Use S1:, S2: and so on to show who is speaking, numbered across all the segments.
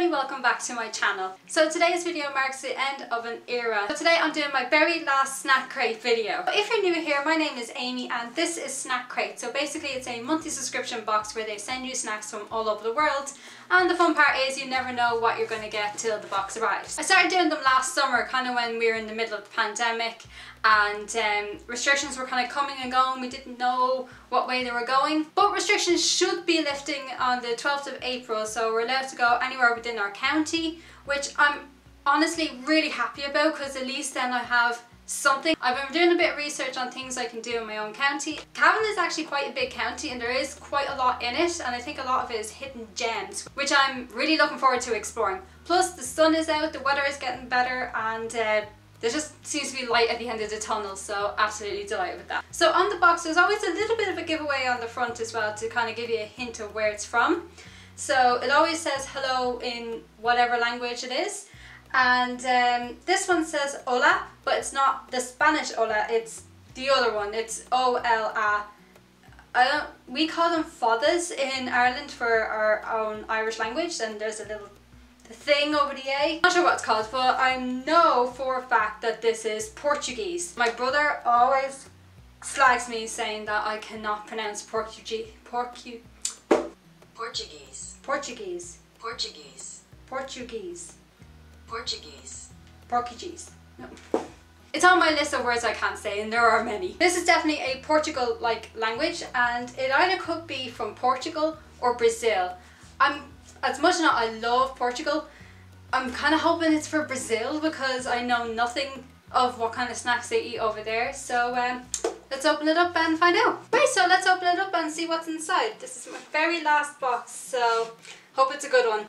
S1: everybody, welcome back to my channel. So today's video marks the end of an era. So today I'm doing my very last Snack Crate video. If you're new here, my name is Amy and this is Snack Crate. So basically it's a monthly subscription box where they send you snacks from all over the world and the fun part is you never know what you're going to get till the box arrives. I started doing them last summer, kind of when we were in the middle of the pandemic and um, restrictions were kind of coming and going. We didn't know what way they were going. But restrictions should be lifting on the 12th of April, so we're allowed to go anywhere within our county, which I'm honestly really happy about because at least then I have something. I've been doing a bit of research on things I can do in my own county. Cavan is actually quite a big county and there is quite a lot in it and I think a lot of it is hidden gems which I'm really looking forward to exploring. Plus the sun is out, the weather is getting better and uh, there just seems to be light at the end of the tunnel, so absolutely delighted with that. So on the box, there's always a little bit of a giveaway on the front as well to kind of give you a hint of where it's from. So it always says hello in whatever language it is. And um, this one says hola, but it's not the Spanish hola, it's the other one. It's O-L-A. I don't, we call them fadas in Ireland for our own Irish language and there's a little thing over the A. Not sure what it's called, but I know for a fact that this is Portuguese. My brother always slags me saying that I cannot pronounce Portuguese. Portu
S2: Portuguese.
S1: Portuguese.
S2: Portuguese.
S1: Portuguese.
S2: Portuguese.
S1: Portuguese. No. It's on my list of words I can't say and there are many. This is definitely a Portugal-like language and it either could be from Portugal or Brazil. I'm as much as I love Portugal, I'm kind of hoping it's for Brazil because I know nothing of what kind of snacks they eat over there. So um, let's open it up and find out. Right, so let's open it up and see what's inside. This is my very last box, so hope it's a good one.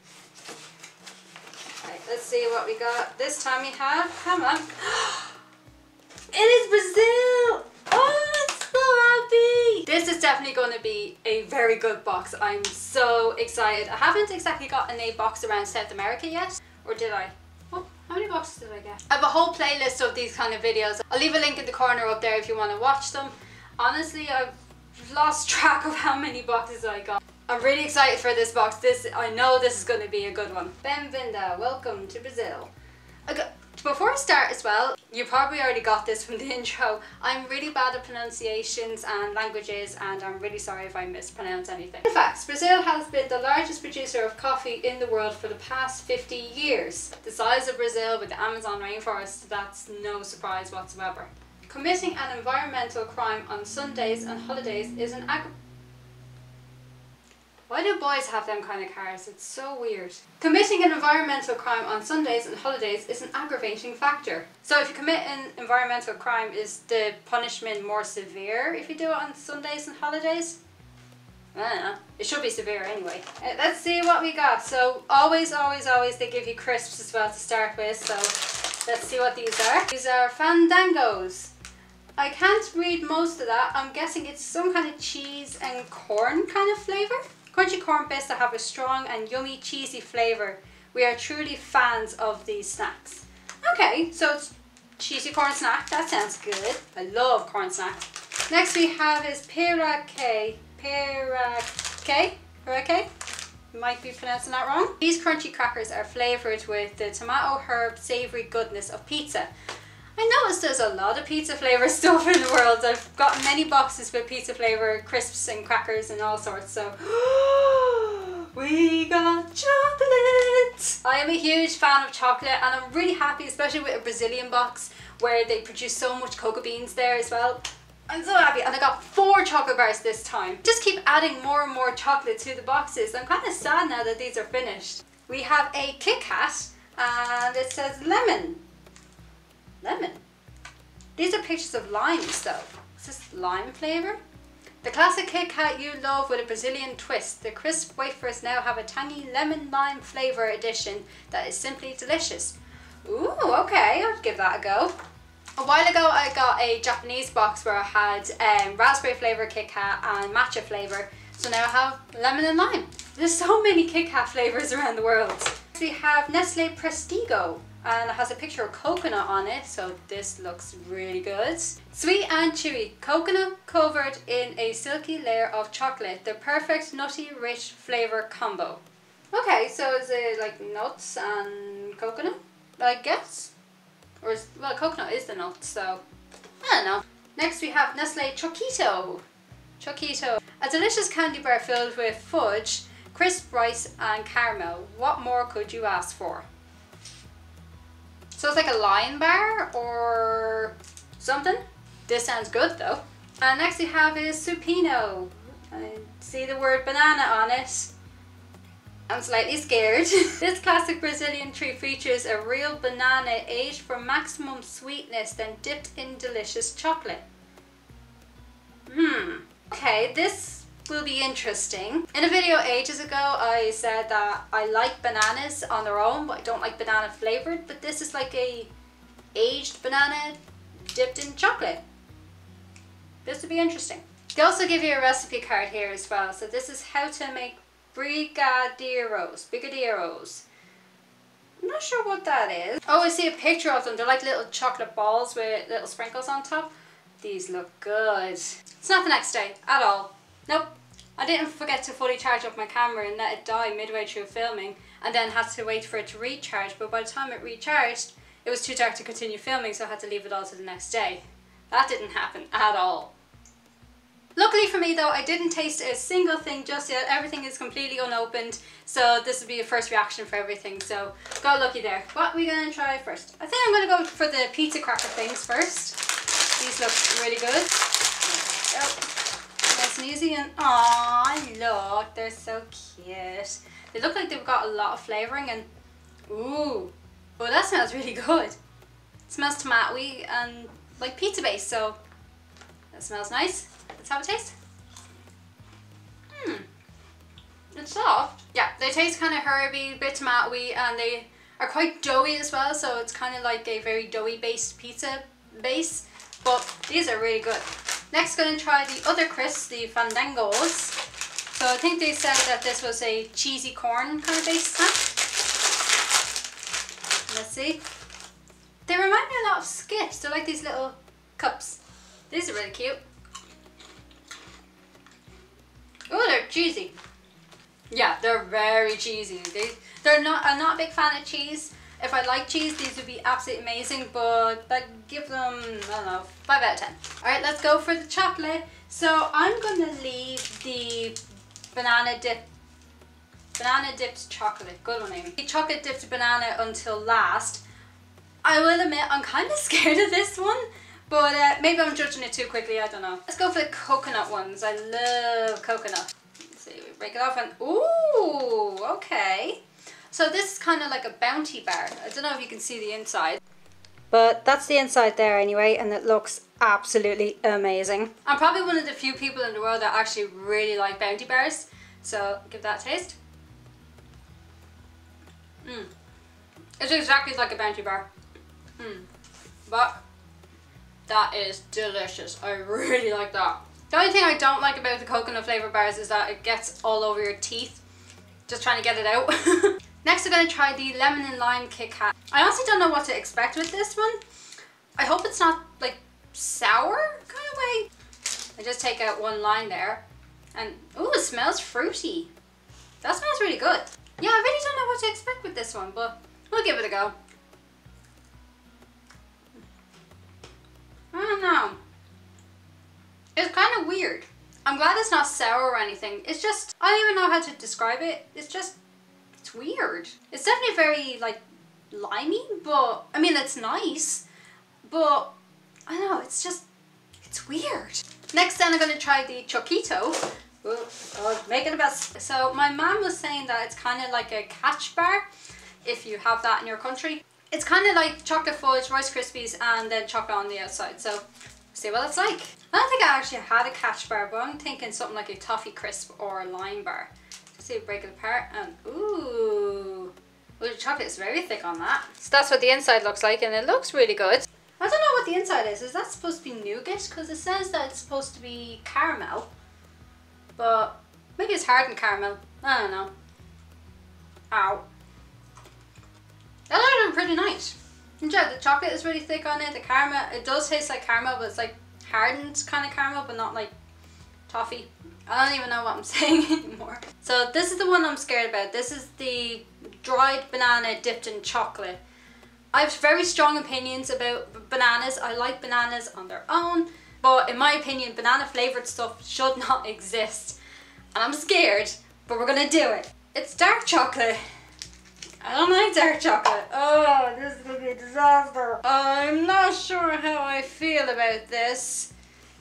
S1: Right, let's see what we got. This time we have, come on. it is Brazil! Oh, so happy! this is definitely going to be a very good box. I'm so excited. I haven't exactly gotten a box around South America yet. Or did I? Oh, how many boxes did I get? I have a whole playlist of these kind of videos. I'll leave a link in the corner up there if you want to watch them. Honestly, I've lost track of how many boxes I got. I'm really excited for this box. This I know this is going to be a good one. Bem-vinda, welcome to Brazil. Got before I start as well, you probably already got this from the intro, I'm really bad at pronunciations and languages and I'm really sorry if I mispronounce anything. In fact, Brazil has been the largest producer of coffee in the world for the past 50 years. The size of Brazil with the Amazon rainforest, that's no surprise whatsoever. Committing an environmental crime on Sundays and holidays is an why do boys have them kind of cars? It's so weird. Committing an environmental crime on Sundays and holidays is an aggravating factor. So if you commit an environmental crime, is the punishment more severe if you do it on Sundays and holidays? It should be severe anyway. Uh, let's see what we got. So always, always, always they give you crisps as well to start with. So let's see what these are. These are Fandangos. I can't read most of that. I'm guessing it's some kind of cheese and corn kind of flavour. Crunchy corn that have a strong and yummy cheesy flavour. We are truly fans of these snacks. Okay, so it's cheesy corn snack. That sounds good. I love corn snacks. Next we have is Piraquê. Piraquê? Piraquê? Might be pronouncing that wrong. These crunchy crackers are flavoured with the tomato herb savoury goodness of pizza. I noticed there's a lot of pizza flavour stuff in the world. I've got many boxes with pizza flavour, crisps and crackers and all sorts, so we got chocolate! I am a huge fan of chocolate and I'm really happy, especially with a Brazilian box where they produce so much cocoa beans there as well. I'm so happy and I got four chocolate bars this time. Just keep adding more and more chocolate to the boxes. I'm kind of sad now that these are finished. We have a Kit Kat and it says lemon lemon. These are pictures of limes though. Is this lime flavour? The classic Kit Kat you love with a Brazilian twist. The crisp wafers now have a tangy lemon lime flavour addition that is simply delicious. Ooh, okay, I'll give that a go. A while ago I got a Japanese box where I had um, raspberry flavour Kit Kat and matcha flavour. So now I have lemon and lime. There's so many Kit Kat flavours around the world. We have Nestle Prestigio and it has a picture of coconut on it so this looks really good. Sweet and chewy, coconut covered in a silky layer of chocolate, the perfect nutty rich flavour combo. Okay, so is it like nuts and coconut? I guess. Or is, well, coconut is the nut, so I don't know. Next we have Nestle Choquito. Choquito, a delicious candy bar filled with fudge, crisp rice and caramel. What more could you ask for? So it's like a lion bar or something. This sounds good though. And next we have is Supino. I see the word banana on it. I'm slightly scared. this classic Brazilian treat features a real banana aged for maximum sweetness then dipped in delicious chocolate. Hmm. Okay, this will be interesting. In a video ages ago I said that I like bananas on their own but I don't like banana flavored but this is like a aged banana dipped in chocolate. This would be interesting. They also give you a recipe card here as well. So this is how to make brigadeiros. Brigadeiros. I'm not sure what that is. Oh, I see a picture of them. They're like little chocolate balls with little sprinkles on top. These look good. It's not the next day at all. Nope. I didn't forget to fully charge up my camera and let it die midway through filming and then had to wait for it to recharge but by the time it recharged it was too dark to continue filming so I had to leave it all to the next day. That didn't happen at all. Luckily for me though, I didn't taste a single thing just yet. Everything is completely unopened. So this will be a first reaction for everything. So got lucky there. What are we to try first? I think I'm to go for the pizza cracker things first. These look really good. Oh, and. Oh look, they're so cute. They look like they've got a lot of flavouring and ooh. Oh, that smells really good. It smells tomato and like pizza base. So that smells nice. Let's have a taste. Hmm. It's soft. Yeah, they taste kind of herby, bit tomatoey, and they are quite doughy as well, so it's kind of like a very doughy based pizza base. But these are really good. Next, to try the other crisps, the Fandangos. So I think they said that this was a cheesy corn kind of based snack. Let's see. They remind me a lot of Skips. They're like these little cups. These are really cute. Oh, they're cheesy. Yeah, they're very cheesy. They, they're not. I'm not a big fan of cheese. If I like cheese, these would be absolutely amazing. But I give them, I don't know, five out of ten. All right, let's go for the chocolate. So I'm gonna leave the banana dip, banana dipped chocolate. Good one, Amy. The chocolate dipped banana until last. I will admit, I'm kind of scared of this one. But uh, maybe I'm judging it too quickly, I don't know. Let's go for the coconut ones. I love coconut. Let's see, we break it off and, ooh, okay. So this is kind of like a bounty bar. I don't know if you can see the inside. But that's the inside there anyway, and it looks absolutely amazing. I'm probably one of the few people in the world that actually really like bounty bars. So give that a taste. Mmm. It's exactly like a bounty bar. Mmm. But that is delicious. I really like that. The only thing I don't like about the coconut flavor bars is that it gets all over your teeth. Just trying to get it out. Next we're going to try the lemon and lime Kit Kat. I honestly don't know what to expect with this one. I hope it's not like sour kind of way. I just take out one line there. And oh, it smells fruity. That smells really good. Yeah, I really don't know what to expect with this one, but we'll give it a go. I don't know. It's kind of weird. I'm glad it's not sour or anything. It's just, I don't even know how to describe it. It's just, it's weird. It's definitely very like limey, but I mean, it's nice, but I don't know, it's just, it's weird. Next then I'm to try the Choquito. Oh, making a mess. So my mom was saying that it's kind of like a catch bar if you have that in your country. It's kind of like chocolate fudge, Rice Krispies, and then chocolate on the outside. So, see what it's like. I don't think I actually had a catch bar, but I'm thinking something like a toffee crisp or a lion bar. See, break it apart, and ooh, well, the chocolate is very thick on that. So that's what the inside looks like, and it looks really good. I don't know what the inside is. Is that supposed to be nougat? Because it says that it's supposed to be caramel, but maybe it's hardened caramel. I don't know. Ow. That looked pretty nice. Yeah, the chocolate is really thick on it. The caramel, it does taste like caramel, but it's like hardened kind of caramel, but not like toffee. I don't even know what I'm saying anymore. So this is the one I'm scared about. This is the dried banana dipped in chocolate. I have very strong opinions about bananas. I like bananas on their own, but in my opinion, banana flavored stuff should not exist. And I'm scared, but we're gonna do it. It's dark chocolate. I don't like dark chocolate. Oh, this is gonna be a disaster. I'm not sure how I feel about this.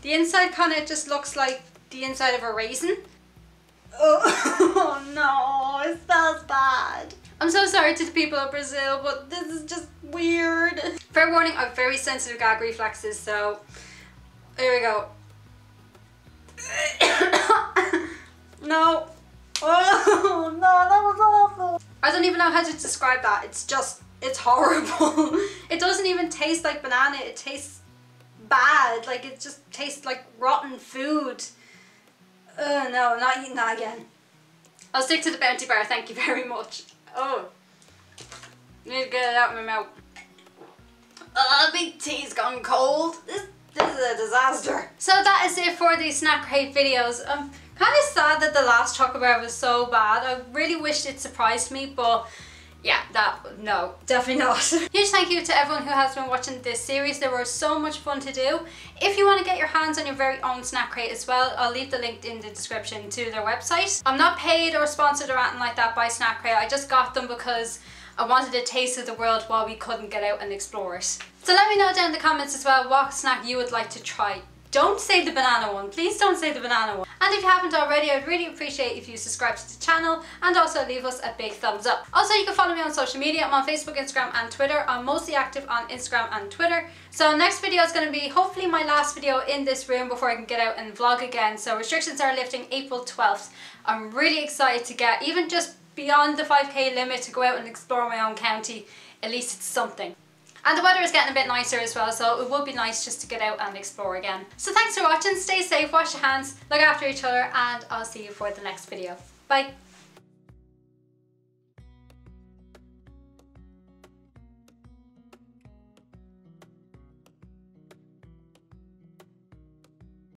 S1: The inside kind of just looks like the inside of a raisin. Oh, no, it smells bad. I'm so sorry to the people of Brazil, but this is just weird. Fair warning, I have very sensitive gag reflexes, so here we go. no. Oh, no, that was awful. I don't even know how to describe that. It's just, it's horrible. it doesn't even taste like banana. It tastes bad. Like, it just tastes like rotten food. Uh, no, not eating that again. I'll stick to the Bounty Bar, thank you very much. Oh. Need to get it out of my mouth. Uh, big tea's gone cold. This, this is a disaster. So that is it for these snack crate videos. I'm kind of sad that the last chocolate bar was so bad. I really wished it surprised me, but yeah, that, no, definitely not. Huge thank you to everyone who has been watching this series. There was so much fun to do. If you want to get your hands on your very own snack crate as well, I'll leave the link in the description to their website. I'm not paid or sponsored or anything like that by Snack Crate. I just got them because I wanted a taste of the world while we couldn't get out and explore it. So let me know down in the comments as well what snack you would like to try. Don't say the banana one. Please don't say the banana one. And if you haven't already, I'd really appreciate if you subscribe to the channel and also leave us a big thumbs up. Also, you can follow me on social media. I'm on Facebook, Instagram and Twitter. I'm mostly active on Instagram and Twitter. So next video is going to be hopefully my last video in this room before I can get out and vlog again. So restrictions are lifting April 12th. I'm really excited to get even just beyond the 5k limit to go out and explore my own county. At least it's something. And the weather is getting a bit nicer as well, so it would be nice just to get out and explore again. So thanks for watching, stay safe, wash your hands, look after each other, and I'll see you for the next video. Bye!